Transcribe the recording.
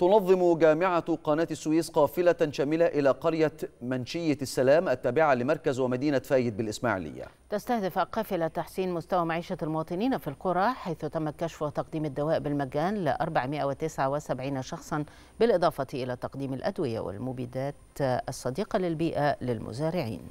تنظم جامعة قناة السويس قافلة شاملة إلى قرية منشية السلام التابعة لمركز ومدينة فايد بالإسماعيلية. تستهدف القافلة تحسين مستوى معيشة المواطنين في القرى حيث تم الكشف وتقديم الدواء بالمجان ل 479 شخصا بالإضافة إلى تقديم الأدوية والمبيدات الصديقة للبيئة للمزارعين.